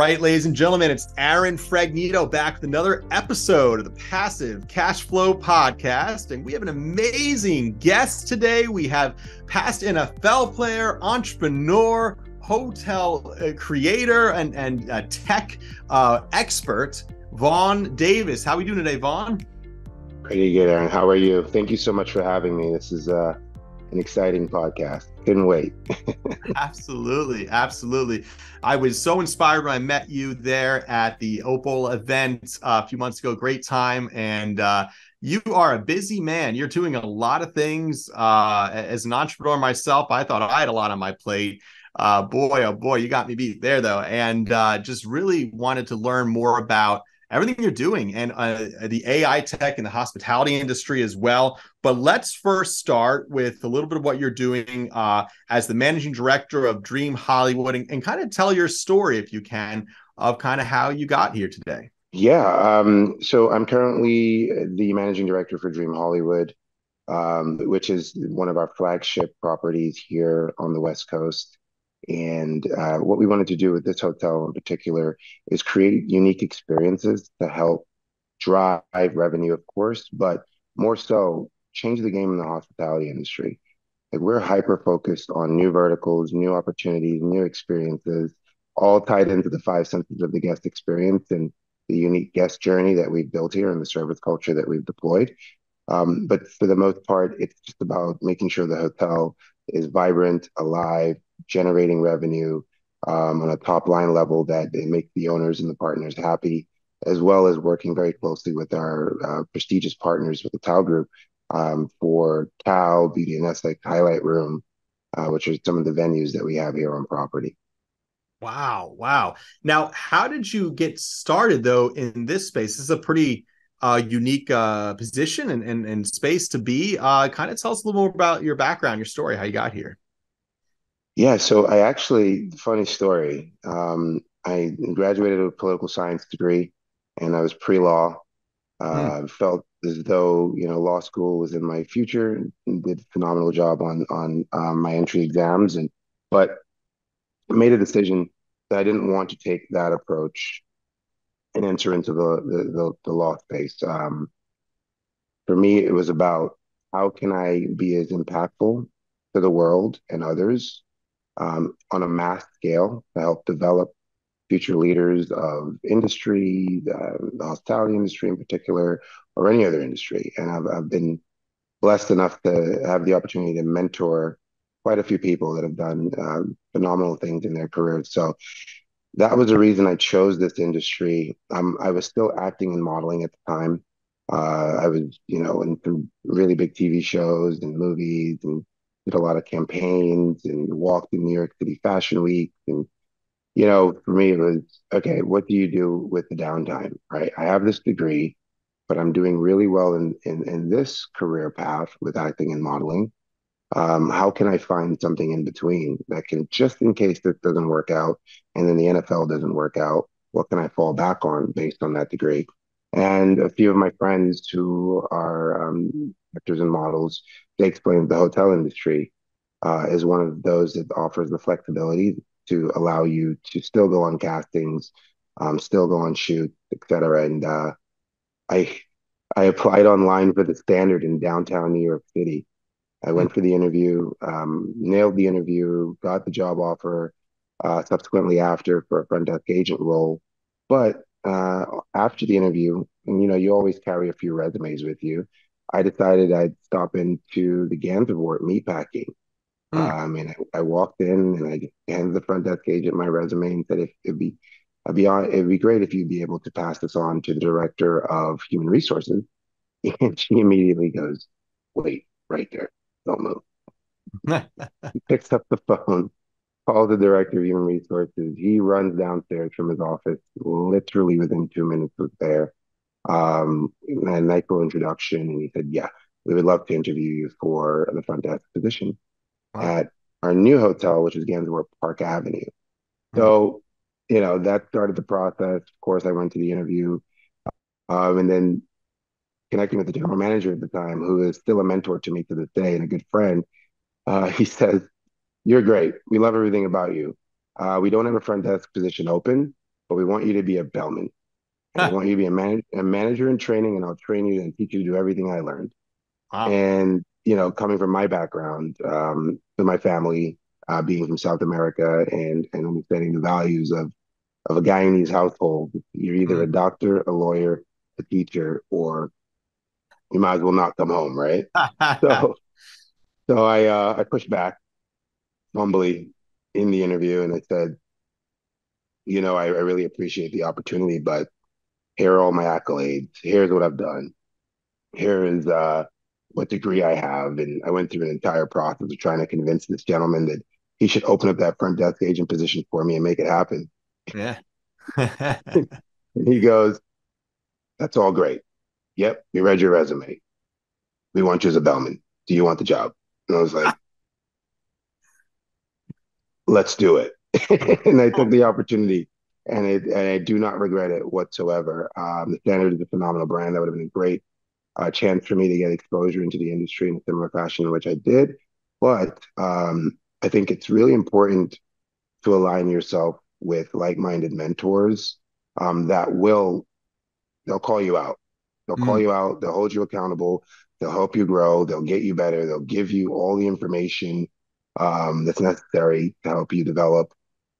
right, ladies and gentlemen, it's Aaron Fragnito back with another episode of the Passive Cash Flow Podcast. And we have an amazing guest today. We have past NFL player, entrepreneur, hotel uh, creator, and, and tech uh, expert, Vaughn Davis. How are we doing today, Vaughn? Pretty good, Aaron. How are you? Thank you so much for having me. This is uh, an exciting podcast. Couldn't wait. absolutely, absolutely. I was so inspired when I met you there at the Opal event uh, a few months ago. Great time, and uh, you are a busy man. You're doing a lot of things. Uh, as an entrepreneur myself, I thought I had a lot on my plate. Uh, boy, oh boy, you got me beat there though, and uh, just really wanted to learn more about everything you're doing and uh, the AI tech and the hospitality industry as well. But let's first start with a little bit of what you're doing uh, as the managing director of Dream Hollywood and, and, kind of tell your story, if you can, of kind of how you got here today. Yeah. Um, so I'm currently the managing director for Dream Hollywood, um, which is one of our flagship properties here on the West Coast. And uh, what we wanted to do with this hotel in particular is create unique experiences to help drive revenue, of course, but more so change the game in the hospitality industry. Like we're hyper focused on new verticals, new opportunities, new experiences, all tied into the five senses of the guest experience and the unique guest journey that we've built here and the service culture that we've deployed. Um, but for the most part, it's just about making sure the hotel is vibrant, alive, generating revenue um, on a top line level that they make the owners and the partners happy, as well as working very closely with our uh, prestigious partners with the Tao Group um, for Beauty and Essex Highlight Room, uh, which are some of the venues that we have here on property. Wow, wow. Now, how did you get started though in this space? This is a pretty uh, unique uh, position and, and, and space to be. Uh, kind of tell us a little more about your background, your story, how you got here. Yeah, so I actually, funny story. Um, I graduated with a political science degree and I was pre law. Uh, mm. Felt as though you know law school was in my future. Did a phenomenal job on on um, my entry exams, and but made a decision that I didn't want to take that approach and enter into the the, the, the law space. Um, for me, it was about how can I be as impactful to the world and others um, on a mass scale to help develop future leaders of industry, the hospitality industry in particular, or any other industry. And I've, I've been blessed enough to have the opportunity to mentor quite a few people that have done uh, phenomenal things in their careers. So that was the reason I chose this industry. Um, I was still acting and modeling at the time. Uh, I was, you know, in some really big TV shows and movies and did a lot of campaigns and walked in New York City Fashion Week. And, you know, for me, it was okay, what do you do with the downtime, right? I have this degree, but I'm doing really well in, in, in this career path with acting and modeling. Um, how can I find something in between that can, just in case this doesn't work out and then the NFL doesn't work out, what can I fall back on based on that degree? And a few of my friends who are um, actors and models, they explained the hotel industry uh, is one of those that offers the flexibility to allow you to still go on castings, um, still go on shoots, etc. And uh, I I applied online for the standard in downtown New York City. I went for the interview, um, nailed the interview, got the job offer. Uh, subsequently, after for a front desk agent role, but uh, after the interview, and you know, you always carry a few resumes with you. I decided I'd stop into the Gansevoort meatpacking. Mm. Um, and I, I, walked in and I handed the front desk agent my resume and said, if it'd be, I'd be on, it'd be great if you'd be able to pass this on to the director of human resources. And she immediately goes, wait, right there, don't move. he picks up the phone, calls the director of human resources. He runs downstairs from his office, literally within two minutes was there um, a nice little introduction, and he said, "Yeah, we would love to interview you for the front desk position wow. at our new hotel, which is Gansevoort Park Avenue." Mm-hmm. So, you know, that started the process. Of course, I went to the interview, um, and then connecting with the general manager at the time, who is still a mentor to me to this day and a good friend. Uh, he says, "You're great. We love everything about you. Uh, we don't have a front desk position open, but we want you to be a bellman. And I want you to be a, man- a manager in training, and I'll train you and teach you to do everything I learned. Wow. And you know, coming from my background, um, with my family, uh, being from South America, and and understanding the values of of a Guyanese household, you're either Mm. a doctor, a lawyer, a teacher, or you might as well not come home, right? So, so I uh, I pushed back humbly in the interview, and I said, you know, I, I really appreciate the opportunity, but here are all my accolades. Here's what I've done. Here is uh, what degree I have, and I went through an entire process of trying to convince this gentleman that he should open up that front desk agent position for me and make it happen. Yeah. And he goes, "That's all great. Yep, we read your resume. We want you as a bellman. Do you want the job?" And I was like, "Let's do it." and I took the opportunity, and it, and I do not regret it whatsoever. Um, the Standard is a phenomenal brand. That would have been a great uh, chance for me to get exposure into the industry in a similar fashion in which I did. But um, I think it's really important to align yourself with like-minded mentors um, that will they'll call you out. They'll call Mm. you out. They'll hold you accountable. They'll help you grow. They'll get you better. They'll give you all the information um, that's necessary to help you develop.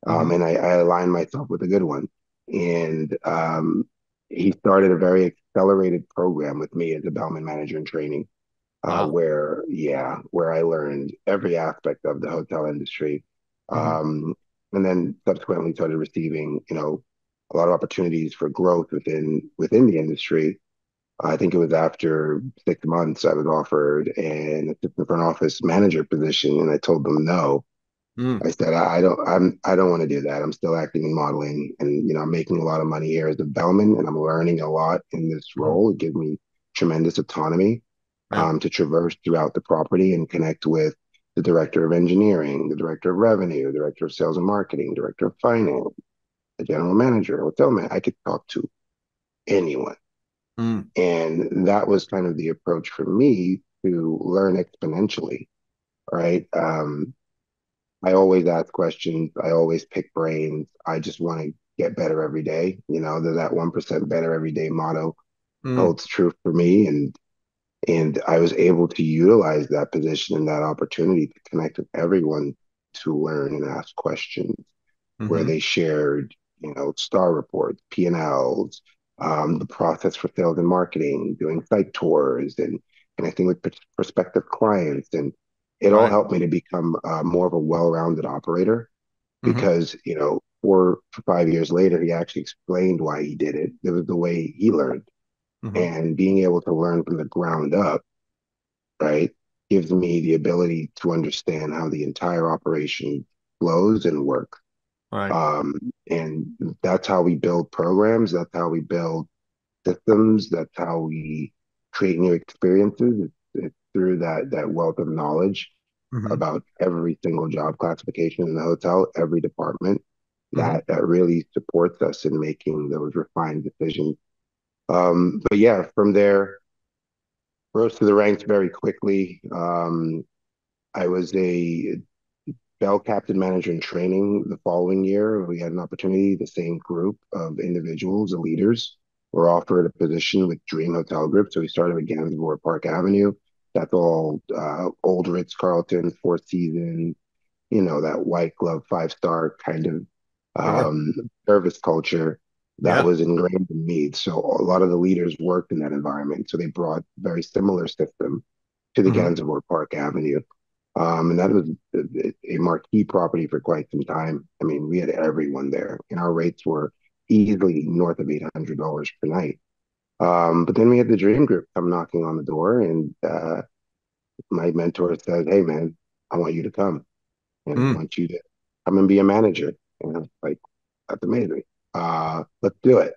Um, Mhm. and I, I aligned myself with a good one. And um, he started a very accelerated program with me as a Bellman manager in training, uh, Wow. where, yeah, where I learned every aspect of the hotel industry. Mhm. And then subsequently started receiving, you know, a lot of opportunities for growth within within the industry. I think it was after six months I was offered an assistant front office manager position, and I told them no. Mm. I said I, I don't I'm I don't want to do that. I'm still acting and modeling, and you know I'm making a lot of money here as a bellman, and I'm learning a lot in this Mhm. role. It gives me tremendous autonomy um, to traverse throughout the property and connect with the director of engineering, the director of revenue, director of sales and marketing, director of finance, the general manager, hotel man. I could talk to anyone. Mm. And that was kind of the approach for me to learn exponentially, right? Um, I always ask questions. I always pick brains. I just want to get better every day. You know, that 1% better every day motto Mm. holds true for me. And and I was able to utilize that position and that opportunity to connect with everyone to learn and ask questions where Mhm. they shared, you know, star reports, P&Ls, um, the process for sales and marketing, doing site tours and connecting with prospective clients. And it all Right. helped me to become uh, more of a well-rounded operator Mhm. because, you know, four five years later, he actually explained why he did it. It was the way he learned. Mhm. And being able to learn from the ground up, right, gives me the ability to understand how the entire operation flows and works. Right. Um, and that's how we build programs. That's how we build systems. That's how we create new experiences. It's, it's through that that wealth of knowledge Mhm. about every single job classification in the hotel, every department Mhm. that that really supports us in making those refined decisions. Um, but yeah, from there, rose to the ranks very quickly. Um, I was a Bell captain manager in training the following year. We had an opportunity, the same group of individuals, the leaders, were offered a position with Dream Hotel Group. So we started with Gansevoort Park Avenue. That's all uh, old Ritz Carlton, Four Seasons, you know, that white glove, five star kind of um, service culture that Yeah. was ingrained in me. So a lot of the leaders worked in that environment. So they brought very similar system to the Mhm. Gansevoort Park Avenue. Um, and that was a, marquee property for quite some time. I mean, we had everyone there, and our rates were easily north of eight hundred dollars per night. Um, but then we had the Dream Group come knocking on the door, and uh, my mentor said, "Hey, man, I want you to come, and I Mm. want you to come and be a manager." And I was like, "That's amazing. Uh, let's do it."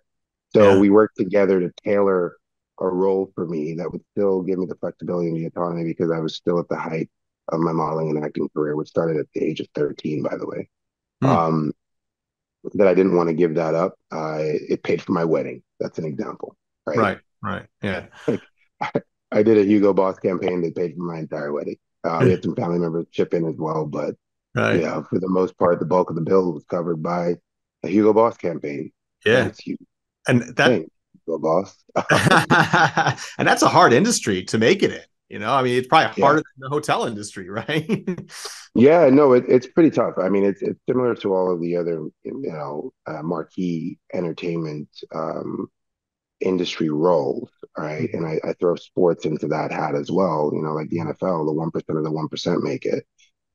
So Yeah. we worked together to tailor a role for me that would still give me the flexibility and the autonomy because I was still at the height of my modeling and acting career, which started at the age of 13, by the way. Mm. Um, that I didn't want to give that up. Uh, it paid for my wedding. That's an example, right? Right. Right. Yeah. Like I, I did a Hugo Boss campaign that paid for my entire wedding. Uh, we had some family members chip in as well, but Right. yeah, for the most part, the bulk of the bill was covered by a Hugo Boss campaign. Yeah, it's huge. And that, go boss. and that's a hard industry to make it in. You know, I mean, it's probably harder yeah. than the hotel industry, right? yeah, no, it, it's pretty tough. I mean, it's it's similar to all of the other, you know, uh, marquee entertainment um, industry roles, right? Mm-hmm. And I, I, throw sports into that hat as well. You know, like the NFL, the one percent of the one percent make it,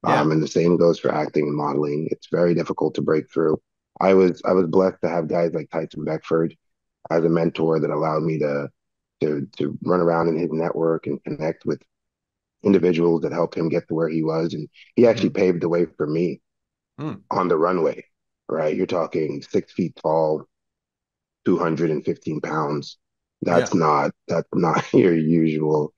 yeah. um, and the same goes for acting and modeling. It's very difficult to break through. I was I was blessed to have guys like Tyson Beckford as a mentor that allowed me to to to run around in his network and connect with individuals that helped him get to where he was. And he actually mm. paved the way for me mm. on the runway, right? You're talking six feet tall, 215 pounds. That's yeah. not that's not your usual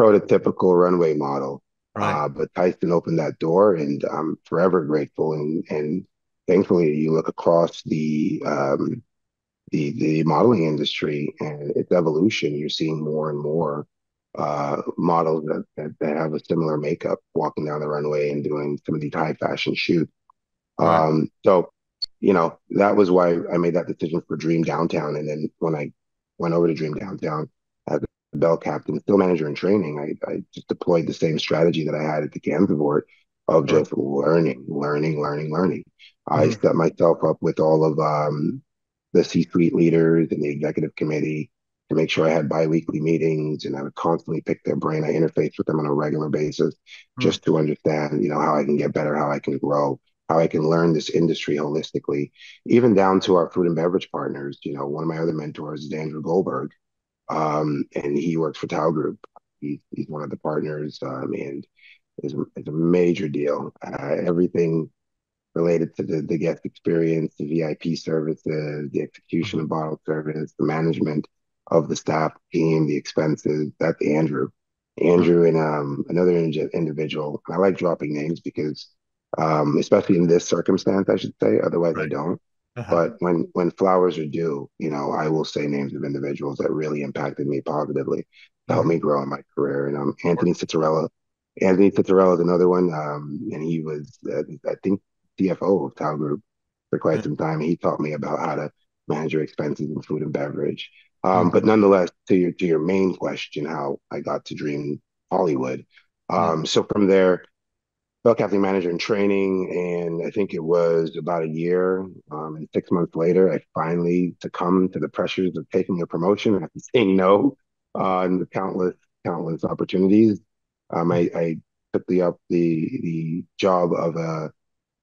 prototypical runway model. Right. Uh, but Tyson opened that door, and I'm forever grateful. And and thankfully, you look across the um, the the modeling industry and its evolution, you're seeing more and more uh, models that, that, that have a similar makeup walking down the runway and doing some of these high fashion shoots. Um, so, you know, that was why I made that decision for Dream Downtown. And then when I went over to Dream Downtown as a bell captain, still manager in training, I, I just deployed the same strategy that I had at the Gansevoort of just learning, learning, learning, learning. Mm-hmm. I set myself up with all of um, the C-suite leaders and the executive committee to make sure I had biweekly meetings and I would constantly pick their brain. I interface with them on a regular basis mm-hmm. just to understand, you know, how I can get better, how I can grow, how I can learn this industry holistically, even down to our food and beverage partners. You know, one of my other mentors is Andrew Goldberg, um, and he works for Tao Group. He, he's one of the partners, um, and it's, it's, a major deal. Uh, everything related to the, the guest experience, the VIP services, the execution of bottle service, the management of the staff team, the expenses. That's Andrew. Andrew and um, another individual. I like dropping names because, um, especially in this circumstance, I should say. Otherwise, right. I don't. Uh-huh. But when when flowers are due, you know, I will say names of individuals that really impacted me positively, to help me grow in my career. And um, Anthony Citarella, Anthony Citarella is another one, um, and he was, uh, I think, CFO of Tao Group for quite some time. He taught me about how to manage your expenses in food and beverage. Um, but nonetheless, to your to your main question, how I got to Dream Hollywood. Um, so from there, bell captain manager in training, and I think it was about a year. Um, and six months later, I finally succumbed to the pressures of taking a promotion after saying no uh, the countless countless opportunities. Um, I, I took the up the the job of a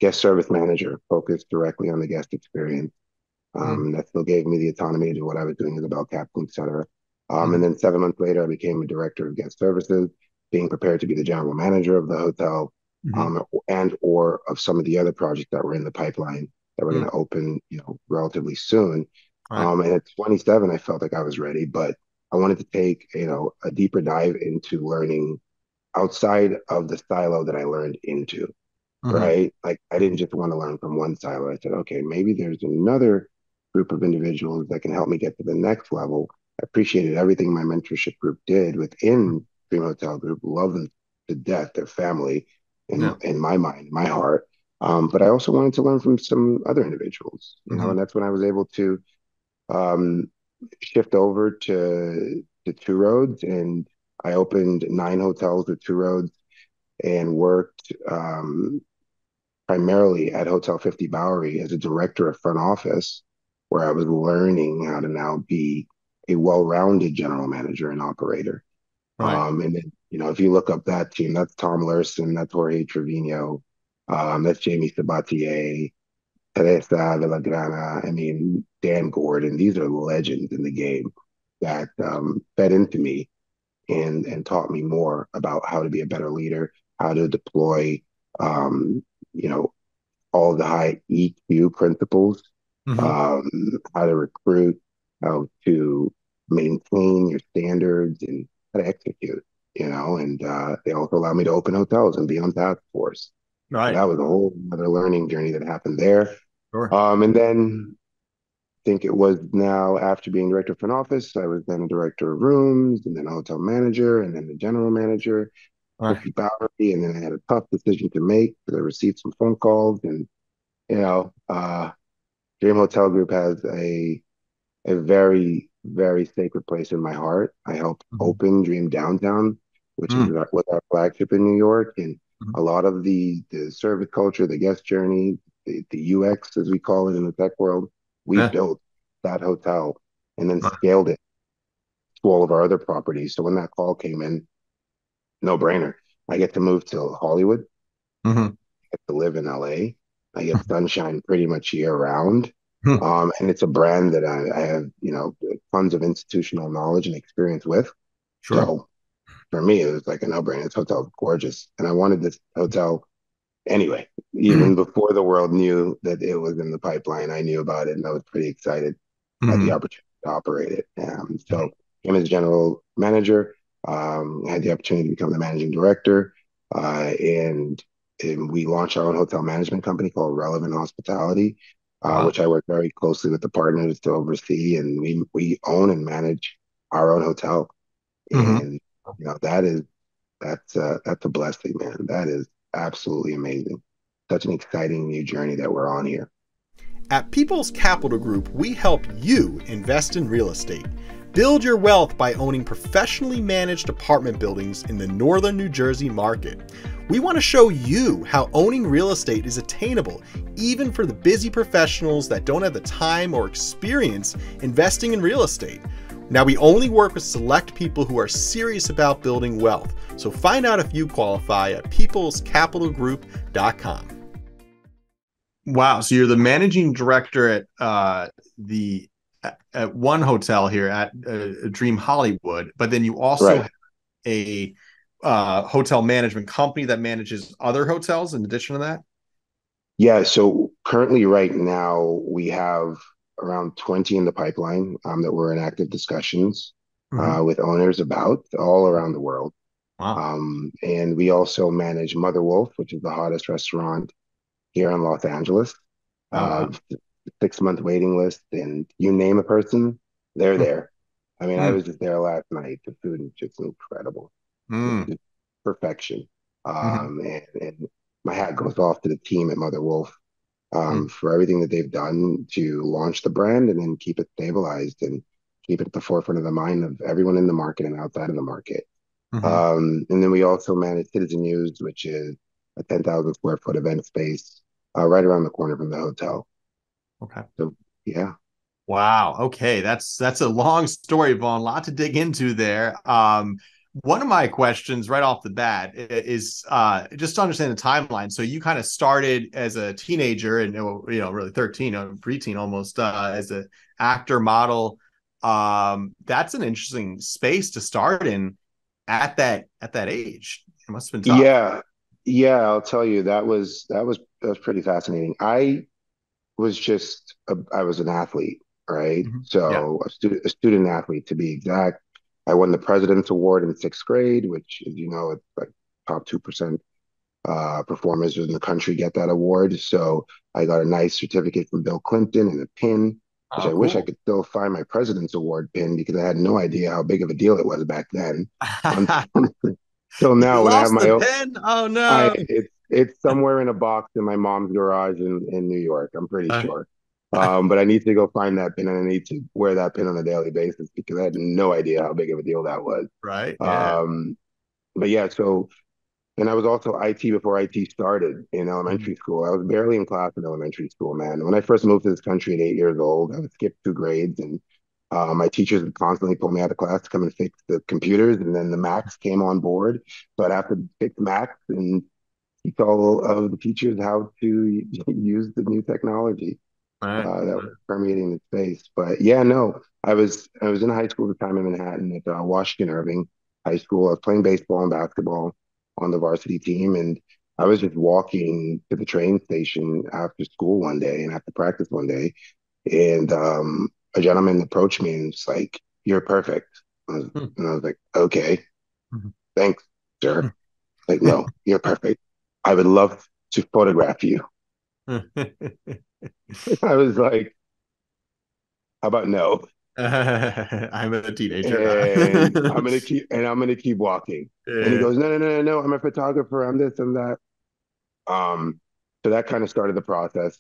guest service manager focused directly on the guest experience. Um, mm. That still gave me the autonomy to do what I was doing as a bell captain, et cetera. Um, mm. And then seven months later, I became a director of guest services, being prepared to be the general manager of the hotel mm-hmm. um, and or of some of the other projects that were in the pipeline that were mm. going to open, you know, relatively soon. Right. Um, and at 27, I felt like I was ready, but I wanted to take, you know, a deeper dive into learning outside of the silo that I learned into mm-hmm. right? Like I didn't just want to learn from one silo. I said, okay, maybe there's another group of individuals that can help me get to the next level. I appreciated everything my mentorship group did within Dream Hotel Group. Love them to death, their family, in yeah. in my mind, my heart. Um, but I also wanted to learn from some other individuals, you mm-hmm. know, and that's when I was able to um, shift over to to Two Roads, and I opened nine hotels with Two Roads, and worked um, primarily at Hotel 50 Bowery as a director of front office, where I was learning how to now be a well-rounded general manager and operator. Right. Um, and then, you know, if you look up that team, that's Tom Larson, that's Jorge Trevino, um, that's Jamie Sabatier, Teresa Villagrana, I mean, Dan Gordon. These are legends in the game that um, fed into me and and taught me more about how to be a better leader, how to deploy, um, you know, all the high EQ principles, mm-hmm. um, how to recruit, how to maintain your standards, and how to execute. You know, and uh, they also allowed me to open hotels and be on task force. Right, so that was a whole other learning journey that happened there. Sure. Um, and then I think it was now after being director of an office, I was then a director of rooms, and then a hotel manager, and then the general manager, right. Bowery, and then I had a tough decision to make because I received some phone calls and you know uh, Dream Hotel Group has a a very very sacred place in my heart. I helped mm-hmm. open Dream Downtown, which mm. is our, with our flagship in New York, and mm-hmm. a lot of the the service culture, the guest journey, the, the UX as we call it in the tech world, we yeah. built that hotel and then scaled it to all of our other properties. So when that call came in, no brainer. I get to move to Hollywood. Mm-hmm. I get to live in LA. I get sunshine pretty much year round. Hmm. Um, and it's a brand that I, I, have, you know, tons of institutional knowledge and experience with. Sure. So for me, it was like a no-brainer. This hotel's gorgeous, and I wanted this hotel anyway. Even mm before the world knew that it was in the pipeline, I knew about it, and I was pretty excited mm at the hmm. opportunity to operate it. Um, so, came as general manager. Um, I had the opportunity to become the managing director, uh, and, and we launched our own hotel management company called Relevant Hospitality uh, wow. which I work very closely with the partners to oversee, and we we own and manage our own hotel, mm-hmm. and you know that is that's uh, that's a blessing, man. That is absolutely amazing. Such an exciting new journey that we're on here. At People's Capital Group, we help you invest in real estate. Build your wealth by owning professionally managed apartment buildings in the northern New Jersey market. We want to show you how owning real estate is attainable, even for the busy professionals that don't have the time or experience investing in real estate. Now, we only work with select people who are serious about building wealth, so find out if you qualify at peoplescapitalgroup.com. Wow, so you're the managing director at uh, the at one hotel here at uh, Dream Hollywood, but then you also right. have a uh, hotel management company that manages other hotels in addition to that? Yeah. So currently, right now, we have around 20 in the pipeline um, that we're in active discussions uh, mm-hmm. uh, with owners about all around the world. Wow. Um, and we also manage Mother Wolf, which is the hottest restaurant here in Los Angeles. Oh, uh, six month waiting list, and you name a person, they're mm-hmm. there. I mean, mm. I was just there last night. The food is just incredible mm. perfection. Mm-hmm. Um, mm-hmm. and, and, my hat goes off to the team at Mother Wolf um, mm. for everything that they've done to launch the brand and then keep it stabilized and keep it at the forefront of the mind of everyone in the market and outside of the market. Mm-hmm. Um, and then we also manage Citizen News, which is a 10,000 square foot event space uh, right around the corner from the hotel. Okay. So, yeah. Wow. Okay. That's that's a long story, Vaughn. A lot to dig into there. Um, one of my questions right off the bat is uh, just to understand the timeline. So you kind of started as a teenager and you know really 13 or preteen almost uh, as an actor model. Um, that's an interesting space to start in at that at that age. It must have been tough. Yeah, yeah. I'll tell you that was that was that was pretty fascinating. I was just a, I was an athlete, right? Mm-hmm. So yeah. a student a student athlete to be exact I won the President's Award in sixth grade, which, as you know, it's like top 2% uh, performers in the country get that award. So I got a nice certificate from Bill Clinton and a pin, which oh, I cool. wish I could still find my President's Award pin because I had no idea how big of a deal it was back then. Until now, when I have my own pin, oh no, I, it's it's somewhere in a box in my mom's garage in, in New York. I'm pretty uh, sure. Um, but I need to go find that pin and I need to wear that pin on a daily basis because I had no idea how big of a deal that was. Right. Yeah. Um, but yeah, so and I was also IT before IT started in elementary mm-hmm. school. I was barely in class in elementary school, man. When I first moved to this country at eight years old, I would skip two grades and uh, my teachers would constantly pull me out of class to come and fix the computers, and then the Macs came on board. So I'd have to fix Macs and teach all of the teachers how to use the new technology right. uh, that was permeating the space. But yeah, no, I was I was in high school at the time in Manhattan at uh, Washington Irving High School. I was playing baseball and basketball on the varsity team, and I was just walking to the train station after school one day and after practice one day, and um, a gentleman approached me and was like, "You're perfect," I was, hmm. and I was like, "Okay, mm-hmm. thanks, sir." Hmm. like, no, you're perfect. I would love to photograph you. I was like, how about no? I'm a teenager. and I'm gonna keep and I'm gonna keep walking. Yeah. And he goes, No, no, no, no, no, I'm a photographer, I'm this I'm that. Um, so that kind of started the process.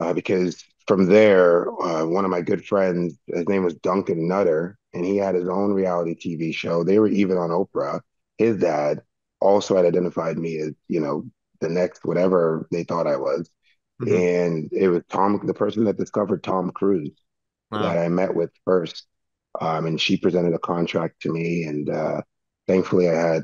uh, because from there, uh, one of my good friends, his name was Duncan Nutter, and he had his own reality TV show. They were even on Oprah. His dad also had identified me as, you know, the next whatever they thought I was. Mm-hmm. And it was Tom, the person that discovered Tom Cruise wow. that I met with first. Um, and she presented a contract to me. And uh, thankfully, I had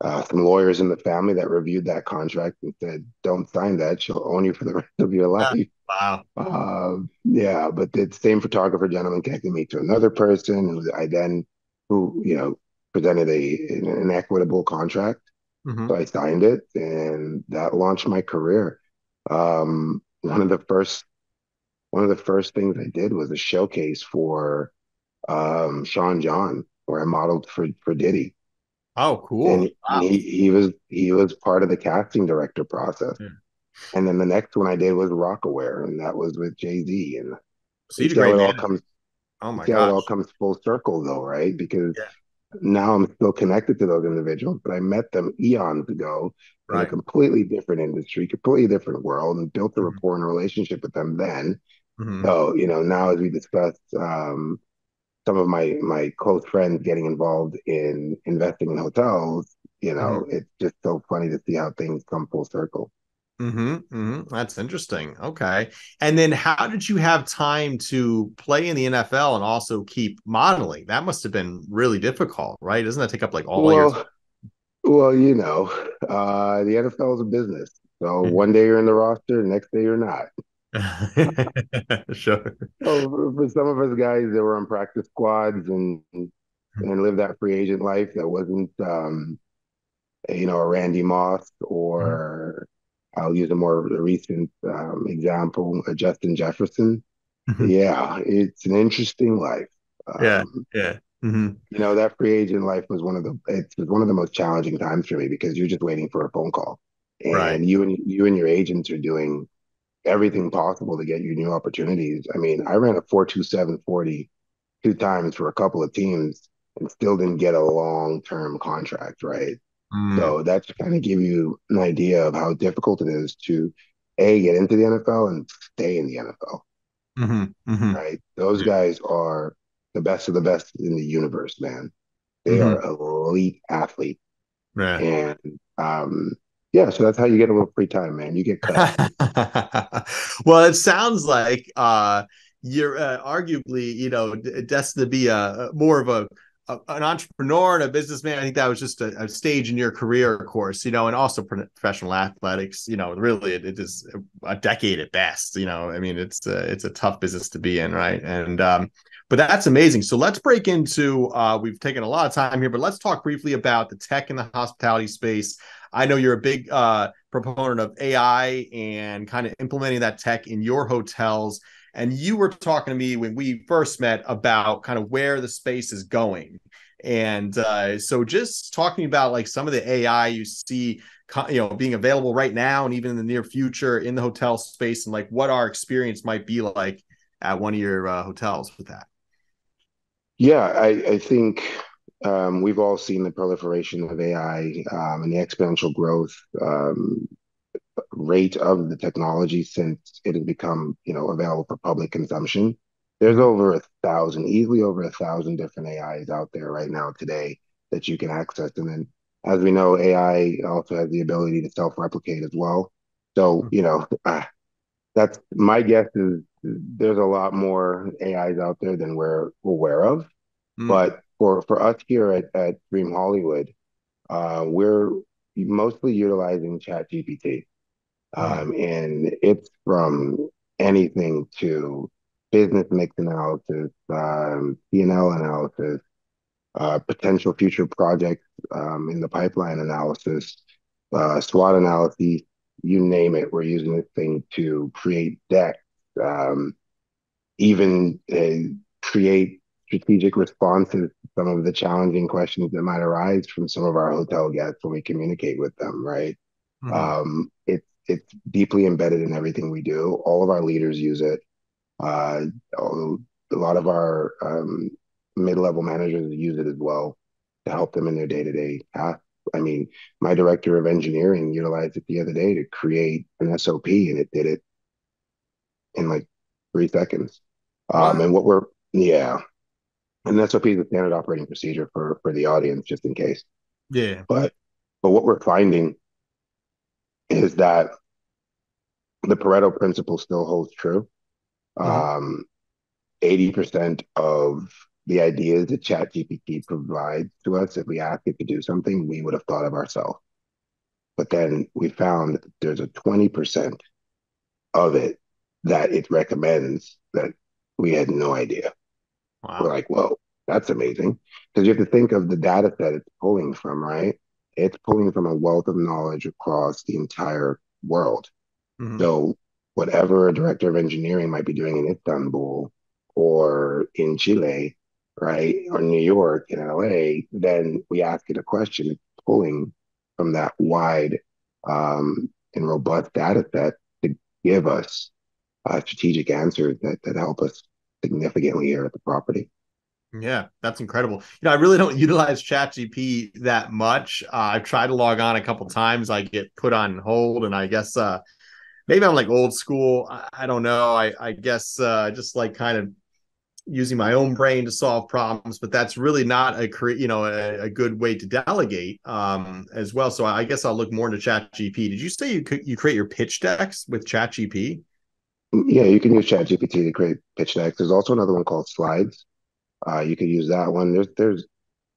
uh, some lawyers in the family that reviewed that contract and said, "Don't sign that; she'll own you for the rest of your life." Wow. Uh, yeah, but the same photographer gentleman connected me to another person who I then, who you know, presented a an equitable contract. Mm-hmm. So I signed it, and that launched my career. Um, one of the first one of the first things I did was a showcase for um, Sean John, where I modeled for for Diddy. Oh, cool! And wow. he, he was he was part of the casting director process. Yeah. And then the next one I did was Rocawear, and that was with Jay Z. And so it all comes. Oh my god! It all comes full circle, though, right? Because yeah. Now I'm still connected to those individuals, but I met them eons ago right. in a completely different industry, completely different world, and built a mm-hmm. rapport and relationship with them then. Mm-hmm. So you know, now as we discussed, um, some of my my close friends getting involved in investing in hotels, you know, mm-hmm. it's just so funny to see how things come full circle. Mm-hmm, mm-hmm. That's interesting. Okay. And then how did you have time to play in the NFL and also keep modeling? That must have been really difficult, right? Doesn't that take up like all well, your time? Well, you know, uh, the NFL is a business. So mm-hmm. one day you're in the roster, next day you're not. sure. So for, some of us guys that were on practice squads and and lived that free agent life that wasn't um, you know a Randy Moss or mm-hmm. I'll use a more recent um, example, a Justin Jefferson. Mm-hmm. Yeah, it's an interesting life. Um, yeah, yeah. Mm-hmm. You know that free agent life was one of the it was one of the most challenging times for me because you're just waiting for a phone call, and right. you and you and your agents are doing everything possible to get you new opportunities. I mean, I ran a 427 40 two times for a couple of teams and still didn't get a long term contract, right? Mm. So that's kind of give you an idea of how difficult it is to A, get into the NFL and stay in the NFL. Mm-hmm. Mm-hmm. Right. Those guys are the best of the best in the universe, man. They mm-hmm. are elite athletes. Right. And um, yeah, so that's how you get a little free time, man. You get cut. well, it sounds like uh, you're uh, arguably, you know, destined to be a, a more of a, a, an entrepreneur and a businessman. I think that was just a, a, stage in your career, of course, you know, and also professional athletics. You know, really, it, it is a decade at best. You know, I mean, it's a, it's a tough business to be in, right? And um, but that's amazing. So let's break into. Uh, we've taken a lot of time here, but let's talk briefly about the tech in the hospitality space. I know you're a big uh, proponent of AI and kind of implementing that tech in your hotels. And you were talking to me when we first met about kind of where the space is going. And uh, so just talking about like some of the AI you see, you know, being available right now and even in the near future in the hotel space and like what our experience might be like at one of your uh, hotels with that. Yeah, I, I think um, we've all seen the proliferation of AI um, and the exponential growth um, rate of the technology since it has become, you know, available for public consumption. There's over a thousand, easily over a thousand different AIs out there right now today that you can access. And then, as we know, AI also has the ability to self-replicate as well. So, hmm. you know, uh, that's my guess is there's a lot more AIs out there than we're aware of. Mm. But for for us here at, at Dream Hollywood, uh, we're mostly utilizing Chat GPT. Um, and it's from anything to business mix analysis, um, P&L analysis, uh, potential future projects um, in the pipeline analysis, uh, SWOT analysis, you name it. We're using this thing to create decks, um, even uh, create strategic responses to some of the challenging questions that might arise from some of our hotel guests when we communicate with them, right? Mm-hmm. Um, it's it's deeply embedded in everything we do. All of our leaders use it. Uh, a lot of our um, mid-level managers use it as well to help them in their day-to-day tasks. I mean, my director of engineering utilized it the other day to create an SOP, and it did it in like three seconds. Um, and what we're yeah, and SOP is a standard operating procedure for for the audience, just in case. Yeah. But but what we're finding is that the Pareto principle still holds true. Mm-hmm. Um, 80% of the ideas that ChatGPT provides to us, if we ask it to do something, we would have thought of ourselves. But then we found that there's a 20% of it that it recommends that we had no idea. Wow. We're like, whoa, that's amazing. Because you have to think of the data set it's pulling from, right? It's pulling from a wealth of knowledge across the entire world. Mm-hmm. So whatever a director of engineering might be doing in Istanbul or in Chile, right, or New York in LA, then we ask it a question, it's pulling from that wide um, and robust data set to give us uh, strategic answers that, that help us significantly here at the property. Yeah, that's incredible. You know, I really don't utilize ChatGPT that much. Uh, I've tried to log on a couple times. I get put on hold, and I guess uh, maybe I'm like old school. I, I don't know. I, I guess uh, just like kind of using my own brain to solve problems, but that's really not a you know a, a, good way to delegate um, as well. So I guess I'll look more into ChatGPT. Did you say you could you create your pitch decks with ChatGPT? Yeah, you can use ChatGPT to create pitch decks. There's also another one called Slides. Uh, you could use that one. There's there's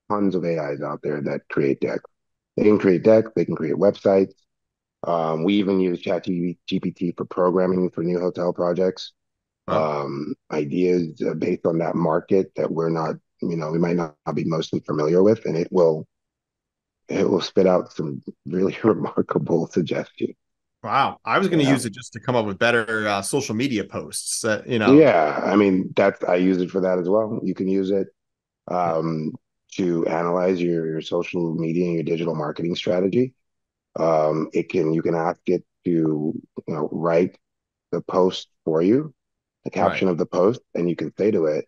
tons of AIs out there that create decks. They can create decks. They can create websites. Um, we even use ChatGPT for programming for new hotel projects. Wow. Um, ideas uh, based on that market that we're not, you know, we might not be mostly familiar with, and it will, it will spit out some really remarkable suggestions. Wow, I was going to yeah. use it just to come up with better uh, social media posts. Uh, you know, yeah, I mean that's I use it for that as well. You can use it um, to analyze your, your social media and your digital marketing strategy. Um, it can you can ask it to you know write the post for you, the caption right. of the post, and you can say to it,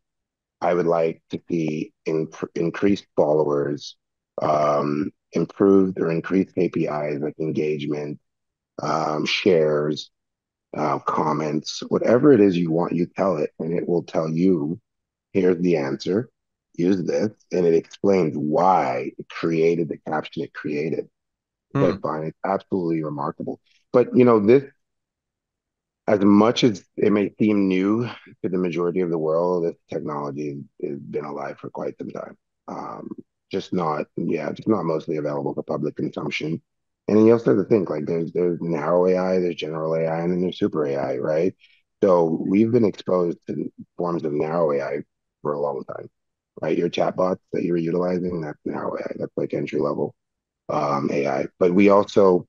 "I would like to see in, increased followers, um, improved or increased KPIs like engagement." Um, shares, uh, comments, whatever it is you want, you tell it, and it will tell you, here's the answer, use this, and it explains why it created the caption it created. Hmm. I find it absolutely remarkable. But you know, this as much as it may seem new to the majority of the world, this technology has been alive for quite some time. Um, just not, yeah, just not mostly available for public consumption. And then you also have to think like there's there's narrow AI, there's general AI, and then there's super AI, right? So we've been exposed to forms of narrow AI for a long time, right? Your chatbots that you're utilizing, that's narrow AI. That's like entry level um, AI. But we also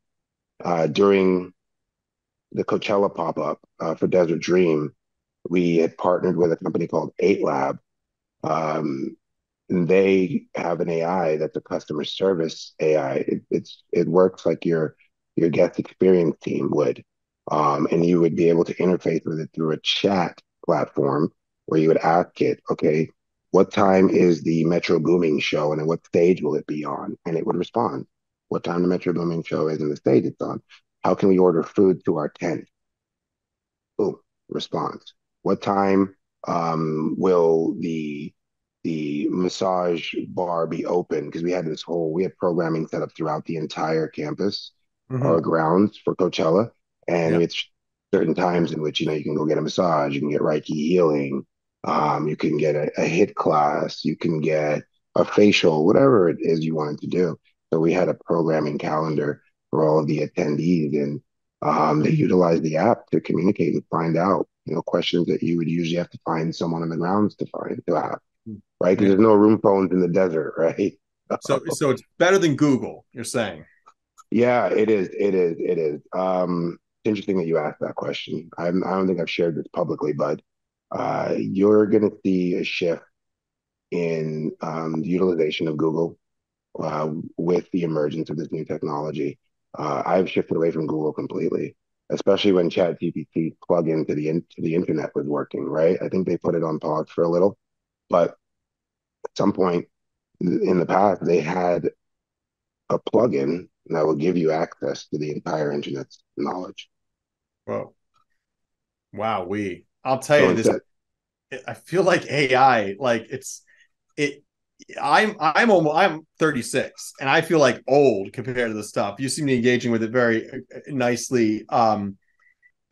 uh, during the Coachella pop up uh, for Desert Dream, we had partnered with a company called Eight Lab, um, they have an AI that's a customer service AI. It, it's it works like your your guest experience team would, um, and you would be able to interface with it through a chat platform where you would ask it, okay, what time is the Metro Booming show, and at what stage will it be on? And it would respond. What time the Metro Booming show is and the stage it's on. How can we order food to our tent? Boom, response. What time um, will the the massage bar be open because we had this whole we had programming set up throughout the entire campus mm-hmm. or grounds for Coachella, and it's certain times in which you know you can go get a massage, you can get Reiki healing, um, you can get a, a HIIT class, you can get a facial, whatever it is you wanted to do. So we had a programming calendar for all of the attendees, and um, they utilized the app to communicate and find out you know questions that you would usually have to find someone on the grounds to find to have right? Because there's no room phones in the desert, right? so, so it's better than Google. You're saying? Yeah, it is. It is. It is. Um, it's interesting that you asked that question. I'm, I don't think I've shared this publicly, but uh, you're going to see a shift in um, the utilization of Google uh, with the emergence of this new technology. Uh, I've shifted away from Google completely, especially when ChatGPT plug into the in, to the internet was working. Right? I think they put it on pause for a little, but at some point in the past, they had a plugin that will give you access to the entire internet's knowledge. Wow. Wow, we. I'll tell so you this. I feel like AI, like it's it. I'm I'm almost I'm 36, and I feel like old compared to the stuff. You seem to be engaging with it very uh, nicely. Um,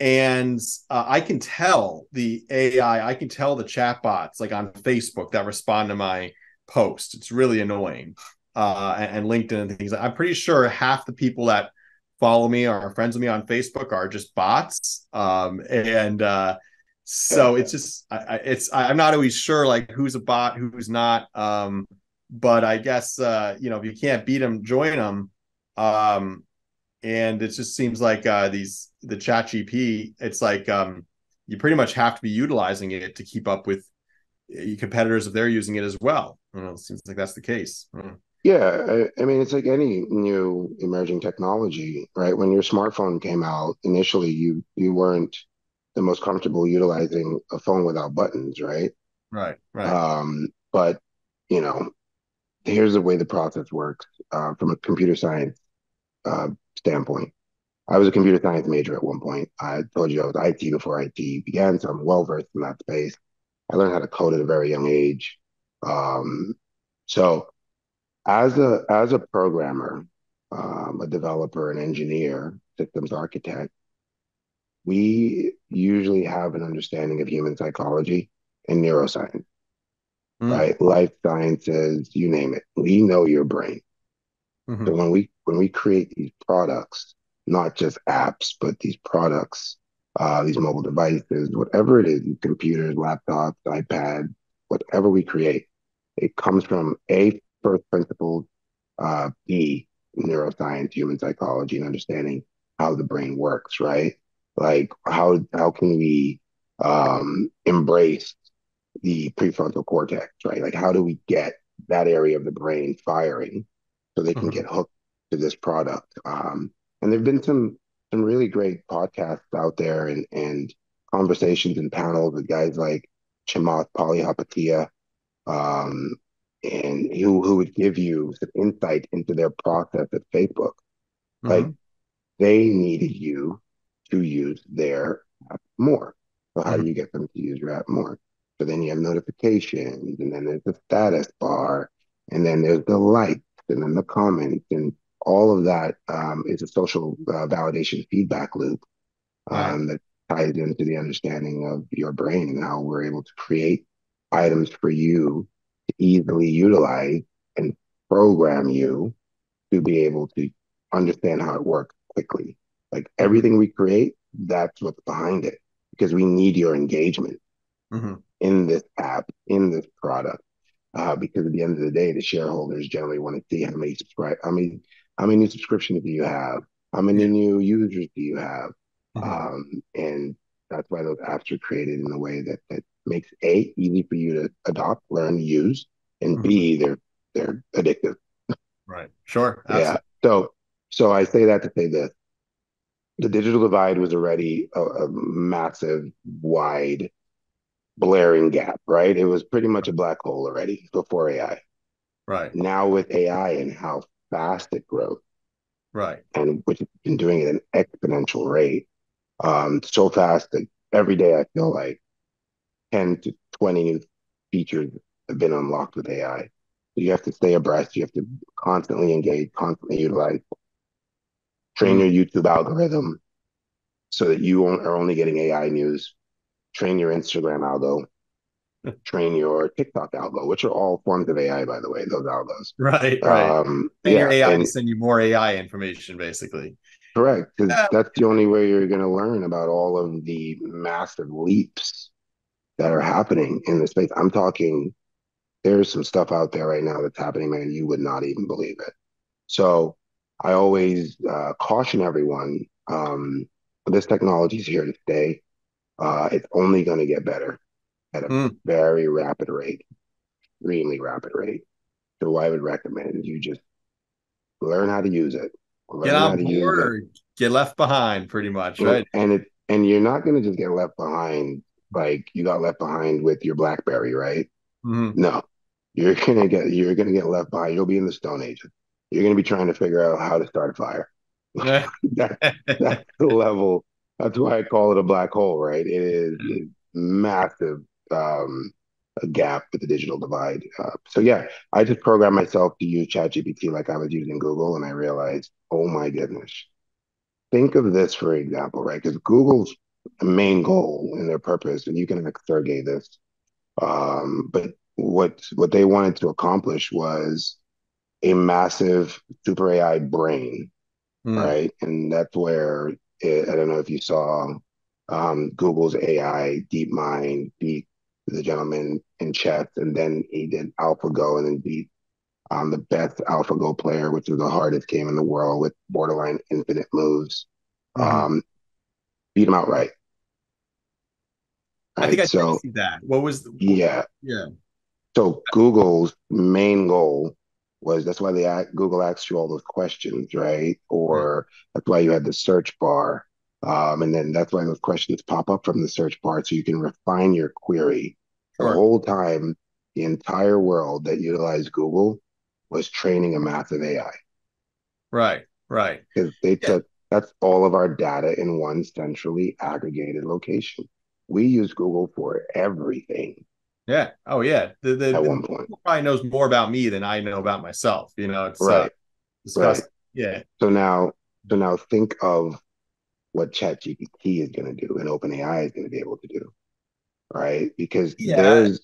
and uh, I can tell the AI, I can tell the chatbots like on Facebook that respond to my post. It's really annoying. Uh, and, LinkedIn and things. I'm pretty sure half the people that follow me or are friends with me on Facebook are just bots. Um, and uh, so it's just I, it's I'm not always sure like who's a bot, who's not. Um, but I guess uh, you know if you can't beat them, join them. Um, and it just seems like uh, these the Chat GP. It's like um, you pretty much have to be utilizing it to keep up with uh, competitors if they're using it as well. Know, it seems like that's the case. Mm. Yeah, I, I, mean, it's like any new emerging technology, right? When your smartphone came out, initially you you weren't the most comfortable utilizing a phone without buttons, right? Right, right. Um, but you know, here's the way the process works uh, from a computer science uh, standpoint. I was a computer science major at one point. I told you I was IT before IT began, so I'm well versed in that space. I learned how to code at a very young age. Um, so as a as a programmer, um, a developer, an engineer, systems architect, we usually have an understanding of human psychology and neuroscience, mm. right? Life sciences, you name it. We know your brain. Mm-hmm. So when we when we create these products, not just apps, but these products, uh, these mobile devices, whatever it is, computers, laptops, iPad, whatever we create, it comes from a first principles, uh, B, neuroscience, human psychology, and understanding how the brain works, right? Like how how can we um, embrace the prefrontal cortex, right? Like how do we get that area of the brain firing so they can mm-hmm. get hooked to this product? Um, and there've been some some really great podcasts out there and and conversations and panels with guys like Chamath Palihapitiya, um, and who who would give you some insight into their process at Facebook. Mm-hmm. Like they needed you to use their app more. So how mm-hmm. do you get them to use your app more? So then you have notifications, and then there's the status bar, and then there's the likes, and then the comments, and all of that um, is a social uh, validation feedback loop um, right. that ties into the understanding of your brain and how we're able to create items for you to easily utilize and program you to be able to understand how it works quickly. Like everything we create, that's what's behind it because we need your engagement mm-hmm. in this app, in this product. Uh, because at the end of the day, the shareholders generally want to see how many subscribe, how many, how many new subscriptions do you have, how many new users do you have, mm-hmm. um, and that's why those apps are created in a way that that makes a easy for you to adopt, learn, use, and mm-hmm. b they're they're addictive. Right. Sure. Absolutely. Yeah. So so I say that to say this: the digital divide was already a, a massive, wide, blaring gap. Right. It was pretty much a black hole already before AI. Right. Now with AI and how fast it grows. Right. And which has been doing it at an exponential rate. Um, so fast that every day I feel like 10 to 20 new features have been unlocked with AI. So you have to stay abreast. You have to constantly engage, constantly utilize, train your YouTube algorithm so that you are only getting AI news. Train your Instagram algo, train your TikTok algo, which are all forms of AI, by the way, those algos. Right, right. Um, yeah, your AI and, send you more AI information, basically. Correct, because yeah. that's the only way you're going to learn about all of the massive leaps that are happening in the space. I'm talking, there's some stuff out there right now that's happening, man. You would not even believe it. So I always uh, caution everyone um, this technology is here to stay. Uh, it's only going to get better at a mm. very rapid rate, extremely rapid rate. So I would recommend you just learn how to use it. Learn get on board or get left behind, pretty much, right? And it and you're not going to just get left behind like you got left behind with your BlackBerry, right? Mm-hmm. No, you're gonna get you're gonna get left behind. You'll be in the Stone Age. You're gonna be trying to figure out how to start a fire. that, that's the level that's why I call it a black hole, right? It is mm-hmm. massive um, a gap with the digital divide. Uh, so yeah, I just programmed myself to use ChatGPT like I was using Google, and I realized, oh my goodness. Think of this for example, right? Because Google's main goal and their purpose, and you can Sergey this, um, but what what they wanted to accomplish was a massive super AI brain, mm. right? And that's where I don't know if you saw um, Google's AI DeepMind beat the gentleman in chess, and then he did AlphaGo and then beat um, the best AlphaGo player, which is the hardest game in the world with borderline infinite moves. Mm-hmm. Um, beat him outright. Right? I think I so, see that. What was the yeah yeah? So Google's main goal was that's why they Google asked you all those questions, right? Or that's why you had the search bar um, and then that's why those questions pop up from the search bar so you can refine your query. Sure. The whole time, the entire world that utilized Google was training a massive AI. Right, right. Because they yeah. took that's all of our data in one centrally aggregated location. We use Google for everything. Yeah. Oh, yeah. The, the, At one point, probably knows more about me than I know about myself. You know, it's right. Uh, right. Yeah. So now, so now think of what ChatGPT is going to do and OpenAI is going to be able to do, right? Because yeah. theirs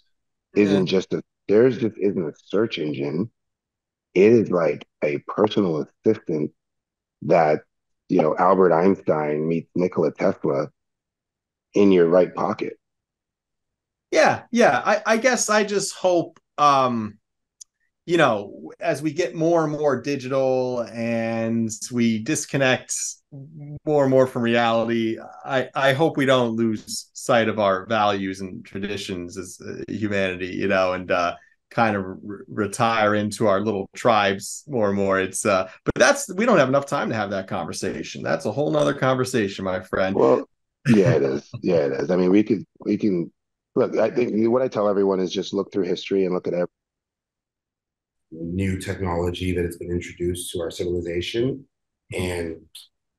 isn't just a theirs just isn't a search engine. It is like a personal assistant that you know Albert Einstein meets Nikola Tesla in your right pocket. Yeah, yeah. I, I guess I just hope um you know, as we get more and more digital and we disconnect more and more from reality, I, I hope we don't lose sight of our values and traditions as uh, humanity, you know, and uh, kind of re- retire into our little tribes more and more. It's, uh, but that's, we don't have enough time to have that conversation. That's a whole nother conversation, my friend. Well, yeah, it is. Yeah, it is. I mean, we could, we can, look, I think what I tell everyone is just look through history and look at every new technology that has been introduced to our civilization and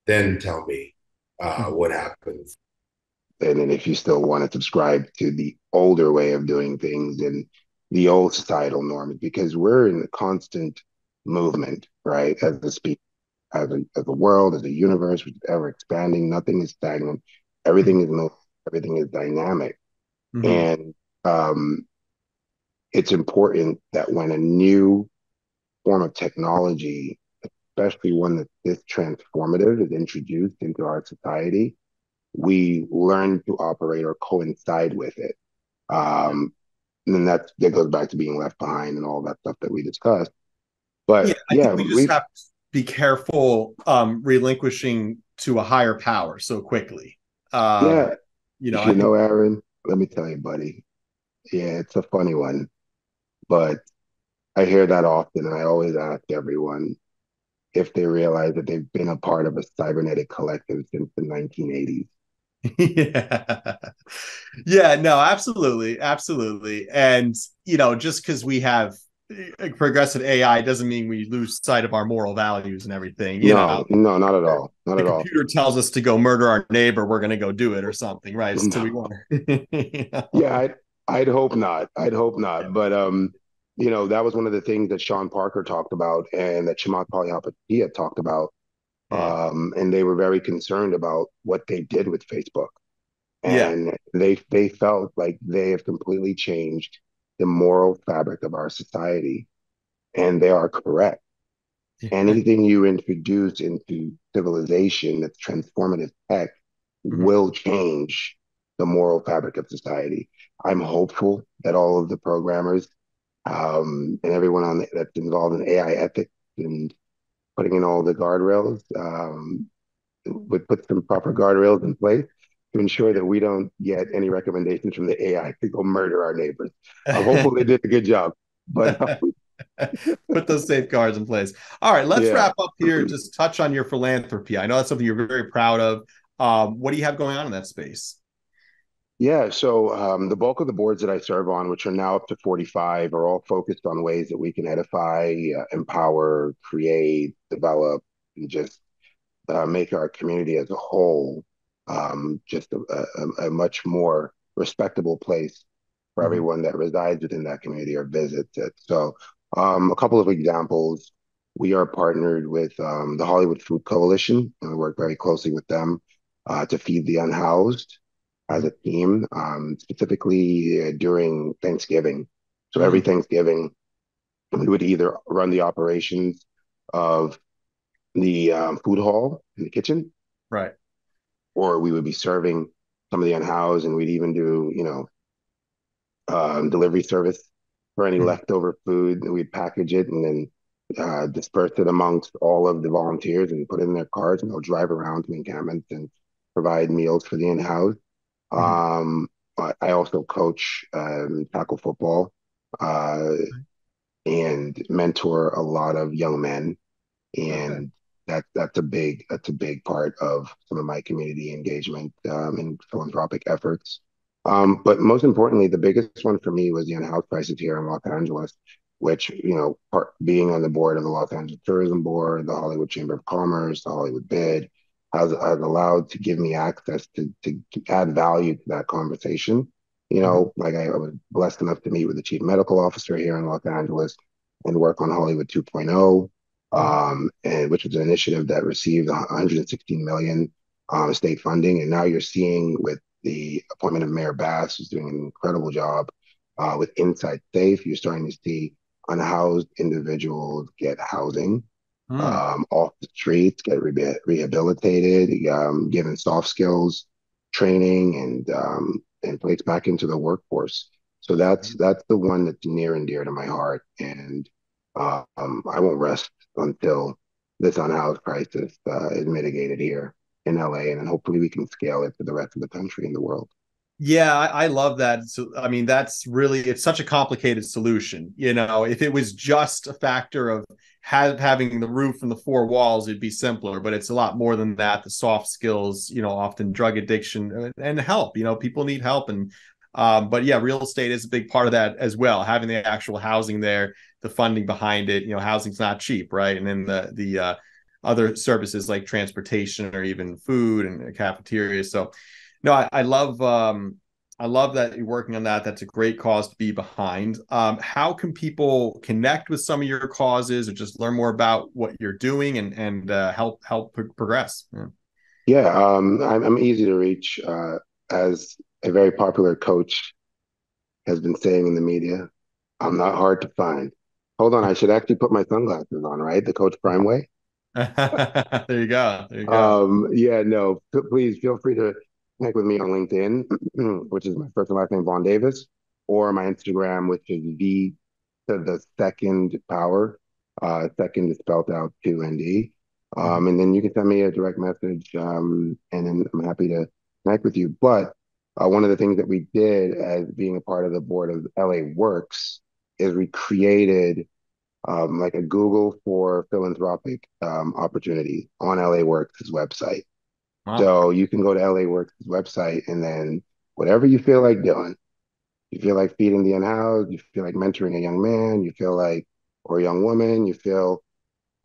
then tell me uh, hmm. what happens. And then if you still want to subscribe to the older way of doing things and the old societal norms, because we're in a constant movement, right? As a speak, as a as a world, as a universe, which is ever expanding. Nothing is stagnant. Everything is moving. Everything is dynamic. Mm-hmm. And um, it's important that when a new form of technology, especially one that's this transformative, is introduced into our society, we learn to operate or coincide with it. Um, and then that that goes back to being left behind and all that stuff that we discussed. But yeah, yeah we just have to be careful um, relinquishing to a higher power so quickly. Um, yeah, you know, you know, Aaron. Let me tell you, buddy. Yeah, it's a funny one. But I hear that often, and I always ask everyone if they realize that they've been a part of a cybernetic collective since the 1980s. yeah. Yeah, no, absolutely. Absolutely. And, you know, just because we have progressive AI doesn't mean we lose sight of our moral values and everything. You no, know? no, not at all. Not the at all. Computer tells us to go murder our neighbor, we're going to go do it or something, right? No. We want. you know? Yeah, I, I'd hope not. I'd hope not. But um, you know, that was one of the things that Sean Parker talked about and that Chamath Palihapitiya talked about. Um, and they were very concerned about what they did with Facebook. And yeah. they they felt like they have completely changed the moral fabric of our society. And they are correct. Anything you introduce into civilization that's transformative tech mm-hmm. will change the moral fabric of society. I'm hopeful that all of the programmers um, and everyone on the, that's involved in AI ethics and putting in all the guardrails um, would put some proper guardrails in place to ensure that we don't get any recommendations from the AI to go murder our neighbors. I'm hopeful they did a good job, but. put those safeguards in place. All right, let's yeah. wrap up here. Just touch on your philanthropy. I know that's something you're very proud of. Um, what do you have going on in that space? Yeah, so um, the bulk of the boards that I serve on, which are now up to 45, are all focused on ways that we can edify, uh, empower, create, develop, and just uh, make our community as a whole um, just a, a, a, much more respectable place for mm-hmm. everyone that resides within that community or visits it. So, um, a couple of examples. We are partnered with um, the Hollywood Food Coalition, and we work very closely with them uh, to feed the unhoused as a team, um, specifically uh, during Thanksgiving. So, mm-hmm. every Thanksgiving, we would either run the operations of the um, food hall in the kitchen, right, or we would be serving some of the unhoused, and we'd even do you know um, delivery service for any mm-hmm. leftover food. We'd package it and then uh, disperse it amongst all of the volunteers and put it in their cars, and they'll drive around to encampments and provide meals for the unhoused. Mm-hmm. Um, I also coach um, tackle football uh, and mentor a lot of young men, and that that's a big that's a big part of some of my community engagement um, and philanthropic efforts. Um, but most importantly, the biggest one for me was the unhoused crisis here in Los Angeles, which you know, part, being on the board of the Los Angeles Tourism Board, the Hollywood Chamber of Commerce, the Hollywood Bid, has, has allowed to give me access to to add value to that conversation. You know, like I, I was blessed enough to meet with the chief medical officer here in Los Angeles and work on Hollywood 2.0 um, and which was an initiative that received 116 million um, state funding. And now you're seeing with the appointment of Mayor Bass, who's doing an incredible job uh, with Inside Safe, you're starting to see unhoused individuals get housing mm. um, off the streets, get re- rehabilitated, um, given soft skills training, and um, and placed back into the workforce. So that's that's the one that's near and dear to my heart, and um, I won't rest until this unhoused crisis uh, is mitigated here in LA, and then hopefully we can scale it to the rest of the country and the world. Yeah, I, I, love that. So, I mean, that's really it's such a complicated solution. You know, if it was just a factor of ha- having the roof and the four walls, it'd be simpler. But it's a lot more than that. The soft skills, you know, often drug addiction uh, and help. You know, people need help, and um, but yeah, real estate is a big part of that as well. Having the actual housing there the funding behind it. You know, housing's not cheap, right? And then the the uh, other services like transportation or even food and cafeteria. So, no, I, I love um, I love that you're working on that. That's a great cause to be behind. Um, how can people connect with some of your causes or just learn more about what you're doing and and uh, help help progress? Yeah, yeah um, I'm, I'm, easy to reach. Uh, as a very popular coach has been saying in the media, I'm not hard to find. Hold on, I should actually put my sunglasses on, right? The Coach Prime way. there you go. There you go. Um, yeah, no, please feel free to connect with me on LinkedIn, which is my first and last name, Vaughn Davis, or my Instagram, which is V to the second power. Uh, second is spelled out two ND. Um, and then you can send me a direct message, um, and then I'm happy to connect with you. But uh, one of the things that we did as being a part of the board of LA Works is we created um, like a Google for philanthropic um, opportunities on LA Works' website. Wow. So you can go to LA Works' website and then whatever you feel like doing, you feel like feeding the unhoused, you feel like mentoring a young man, you feel like, or a young woman, you feel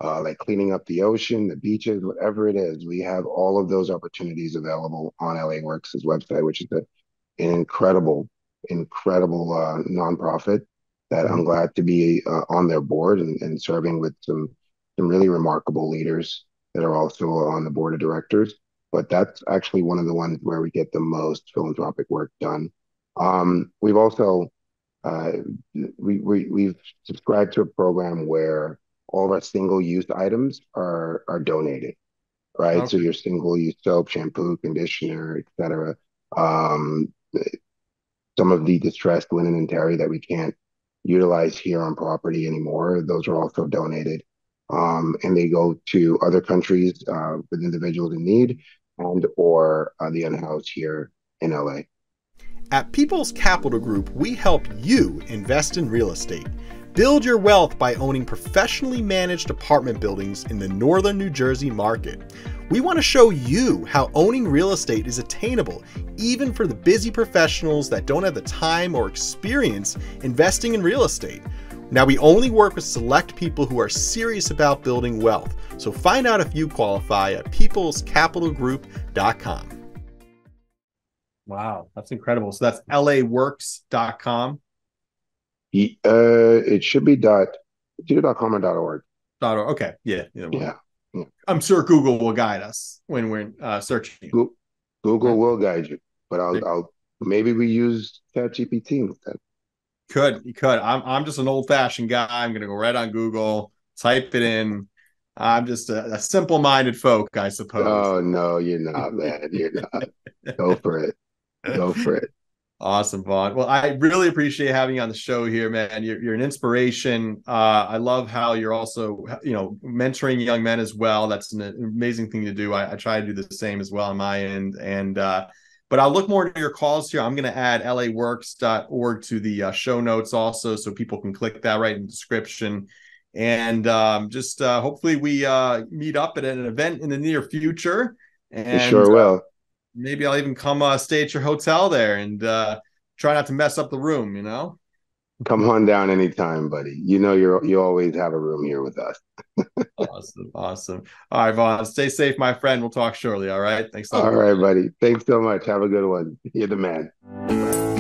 uh, like cleaning up the ocean, the beaches, whatever it is, we have all of those opportunities available on LA Works' website, which is a, an incredible, incredible uh, nonprofit that I'm glad to be uh, on their board and, and serving with some some really remarkable leaders that are also on the board of directors. But that's actually one of the ones where we get the most philanthropic work done. Um, we've also uh, we, we we've subscribed to a program where all of our single use items are are donated, right? Okay. So your single use soap, shampoo, conditioner, etc. Um, some of the distressed linen and terry that we can't utilized here on property anymore. Those are also donated. Um, and they go to other countries uh, with individuals in need and or uh, the unhoused here in LA. At People's Capital Group, we help you invest in real estate. Build your wealth by owning professionally managed apartment buildings in the northern New Jersey market. We want to show you how owning real estate is attainable, even for the busy professionals that don't have the time or experience investing in real estate. Now, we only work with select people who are serious about building wealth, so find out if you qualify at peoplescapitalgroup.com. Wow, that's incredible. So that's laworks.com. Uh, it should be dot dot com or dot org. Dot org. Okay. Yeah. Yeah. yeah. I'm sure Google will guide us when we're uh, searching. Google, Google will guide you, but I'll, I'll maybe we use ChatGPT instead. Could you could? I'm I'm just an old fashioned guy. I'm gonna go right on Google, type it in. I'm just a, a simple minded folk, I suppose. Oh no, you're not, man. You're not. go for it. Go for it. Awesome, Vaughn. Well, I really appreciate having you on the show here, man. You're, you're an inspiration. Uh, I love how you're also, you know, mentoring young men as well. That's an amazing thing to do. I, I try to do the same as well on my end. And uh, but I'll look more into your calls here. I'm going to add laworks.org to the uh, show notes also, so people can click that right in the description. And um, just uh, hopefully we uh, meet up at an event in the near future. And sure will. Maybe I'll even come uh, stay at your hotel there and uh, try not to mess up the room. You know. Come on down anytime, buddy. You know you're you always have a room here with us. awesome, awesome. All right, Vaughn. Stay safe, my friend. We'll talk shortly. All right. Thanks. All right, buddy. Thanks so much. Have a good one. You're the man.